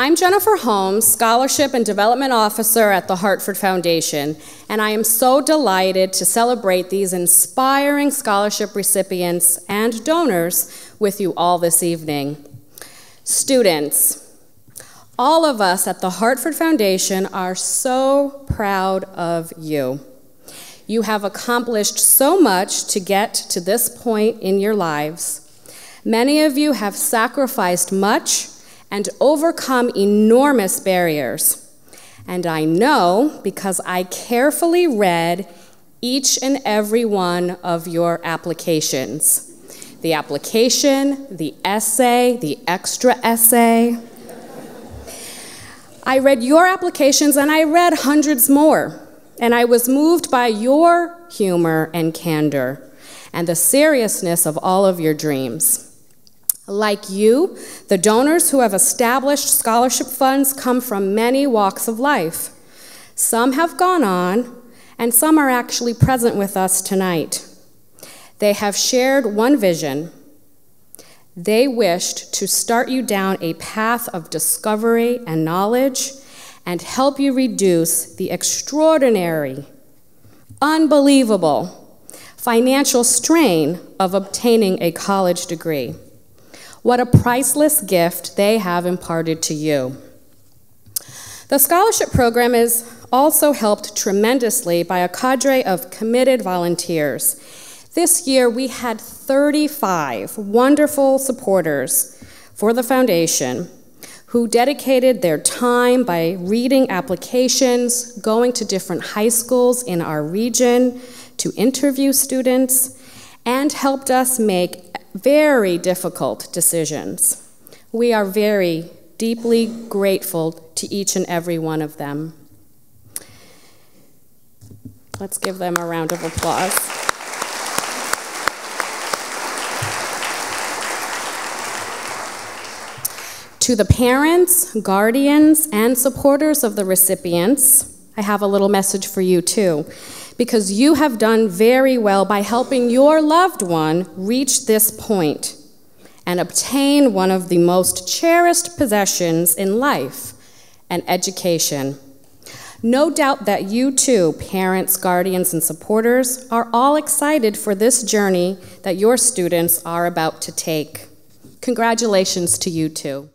I'm Jennyfer Holmes, Scholarship and Development Officer at the Hartford Foundation, and I am so delighted to celebrate these inspiring scholarship recipients and donors with you all this evening. Students, all of us at the Hartford Foundation are so proud of you. You have accomplished so much to get to this point in your lives. Many of you have sacrificed much and overcome enormous barriers. And I know because I carefully read each and every one of your applications the application, the essay, the extra essay. I read your applications and I read hundreds more, and I was moved by your humor and candor and the seriousness of all of your dreams. Like you, the donors who have established scholarship funds come from many walks of life. Some have gone on, and some are actually present with us tonight. They have shared one vision. They wished to start you down a path of discovery and knowledge and help you reduce the extraordinary, unbelievable financial strain of obtaining a college degree. What a priceless gift they have imparted to you. The scholarship program is also helped tremendously by a cadre of committed volunteers. This year we had 35 wonderful supporters for the foundation who dedicated their time by reading applications, going to different high schools in our region to interview students, and helped us make very difficult decisions. We are very deeply grateful to each and every one of them. Let's give them a round of applause. To the parents, guardians, and supporters of the recipients, I have a little message for you too because you have done very well by helping your loved one reach this point and obtain one of the most cherished possessions in life an education. No doubt that you too, parents, guardians, and supporters, are all excited for this journey that your students are about to take. Congratulations to you too.